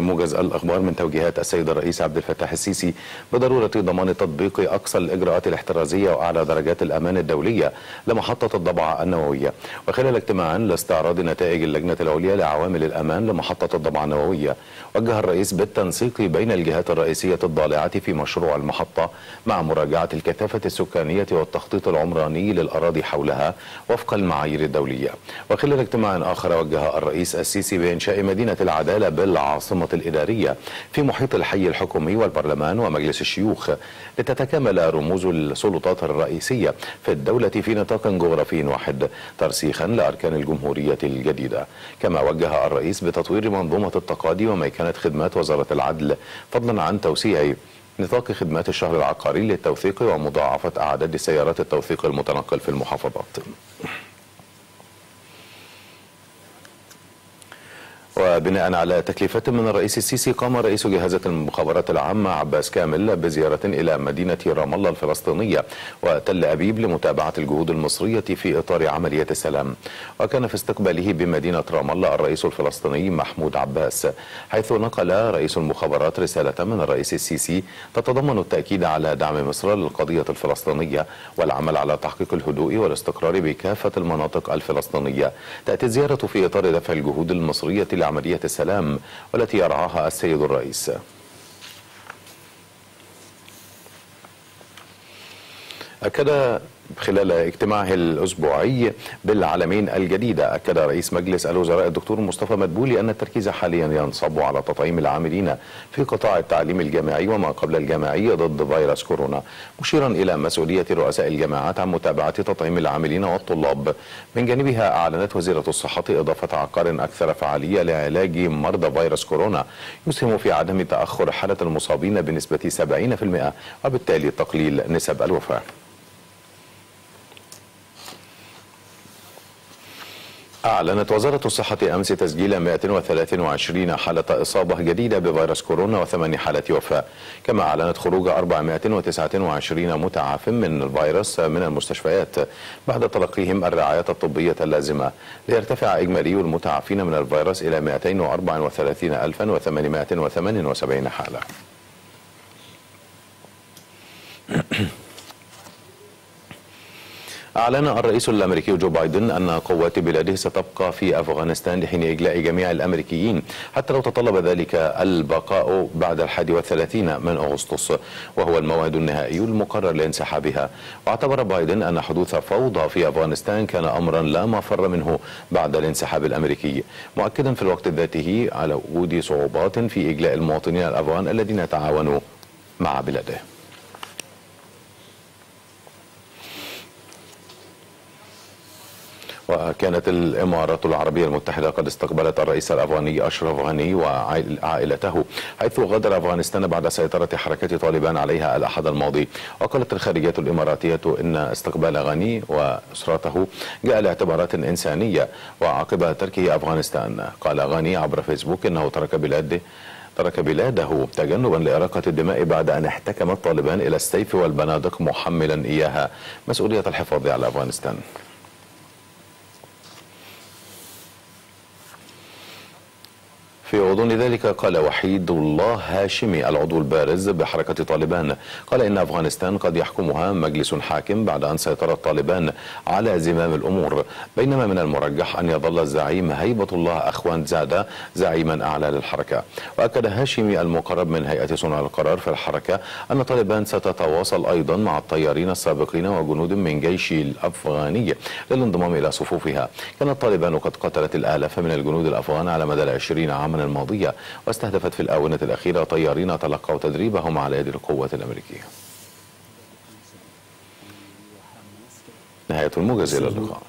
موجز الأخبار من توجيهات السيد الرئيس عبد الفتاح السيسي بضرورة ضمان تطبيق أقصى الإجراءات الاحترازية وأعلى درجات الأمان الدولية لمحطة الضبعة النووية. وخلال اجتماع لاستعراض نتائج اللجنة العليا لعوامل الأمان لمحطة الضبعة النووية وجه الرئيس بالتنسيق بين الجهات الرئيسية الضالعة في مشروع المحطة مع مراجعة الكثافة السكانية والتخطيط العمراني للأراضي حولها وفق المعايير الدولية. وخلال اجتماع آخر وجه الرئيس السيسي بإنشاء مدينة العدالة بالعاصمة الإدارية في محيط الحي الحكومي والبرلمان ومجلس الشيوخ لتتكامل رموز السلطات الرئيسية في الدولة في نطاق جغرافي واحد ترسيخا لأركان الجمهورية الجديدة. كما وجه الرئيس بتطوير منظومة التقاضي وميكنة خدمات وزارة العدل فضلا عن توسيع نطاق خدمات الشهر العقاري للتوثيق ومضاعفة أعداد سيارات التوثيق المتنقل في المحافظات. وبناء على تكليفات من الرئيس السيسي قام رئيس جهازة المخابرات العامة عباس كامل بزيارة إلى مدينة رام الله الفلسطينية وتل أبيب لمتابعة الجهود المصرية في إطار عملية السلام. وكان في استقباله بمدينة رام الله الرئيس الفلسطيني محمود عباس حيث نقل رئيس المخابرات رسالة من الرئيس السيسي تتضمن التأكيد على دعم مصر للقضية الفلسطينية والعمل على تحقيق الهدوء والاستقرار بكافة المناطق الفلسطينية. تأتي الزيارة في إطار دفع الجهود المصرية لعملية السلام والتي يرعاها السيد الرئيس. أكد خلال اجتماعه الأسبوعي بالعالمين الجديدة أكد رئيس مجلس الوزراء الدكتور مصطفى مدبولي أن التركيز حاليا ينصب على تطعيم العاملين في قطاع التعليم الجامعي وما قبل الجامعي ضد فيروس كورونا مشيرا إلى مسؤولية رؤساء الجامعات عن متابعة تطعيم العاملين والطلاب. من جانبها أعلنت وزيرة الصحة إضافة عقار أكثر فعالية لعلاج مرضى فيروس كورونا يسهم في عدم تأخر حالة المصابين بنسبة 70% وبالتالي تقليل نسب الوفاة. أعلنت وزارة الصحة أمس تسجيل 123 حالة إصابة جديدة بفيروس كورونا وثمان حالات وفاة. كما أعلنت خروج 429 متعاف من الفيروس من المستشفيات بعد تلقيهم الرعاية الطبية اللازمة. ليرتفع إجمالي المتعافين من الفيروس إلى 234878 حالة. أعلن الرئيس الأمريكي جو بايدن أن قوات بلاده ستبقى في أفغانستان لحين إجلاء جميع الأمريكيين حتى لو تطلب ذلك البقاء بعد الحادي والثلاثين من أغسطس وهو الموعد النهائي المقرر لانسحابها. واعتبر بايدن أن حدوث فوضى في أفغانستان كان أمرا لا مفر منه بعد الانسحاب الأمريكي. مؤكدا في الوقت ذاته على وجود صعوبات في إجلاء المواطنين الأفغان الذين تعاونوا مع بلاده. وكانت الإمارات العربية المتحدة قد استقبلت الرئيس الأفغاني أشرف غني وعائلته حيث غادر أفغانستان بعد سيطرة حركة طالبان عليها الأحد الماضي. وقالت الخارجية الإماراتية إن استقبال غني وأسرته جاء لاعتبارات إنسانية وعقب تركه أفغانستان. قال غني عبر فيسبوك إنه ترك بلاده ترك بلاده تجنبا لإراقة الدماء بعد أن احتكم طالبان إلى السيف والبنادق محملا إياها. مسؤولية الحفاظ على أفغانستان. في غضون ذلك قال وحيد الله هاشمي العضو البارز بحركة طالبان. قال إن أفغانستان قد يحكمها مجلس حاكم بعد أن سيطرت طالبان على زمام الأمور. بينما من المرجح أن يظل الزعيم هيبة الله أخوان زادة زعيما أعلى للحركة. وأكد هاشمي المقرب من هيئة صنع القرار في الحركة أن طالبان ستتواصل أيضا مع الطيارين السابقين وجنود من جيش الأفغاني للانضمام إلى صفوفها. كانت طالبان قد قتلت الآلاف من الجنود الأفغان على مدى العشرين عاما الماضية واستهدفت في الآونة الأخيرة طيارين تلقوا تدريبهم على يد القوات الأمريكية. نهاية الموجز إلى اللقاء.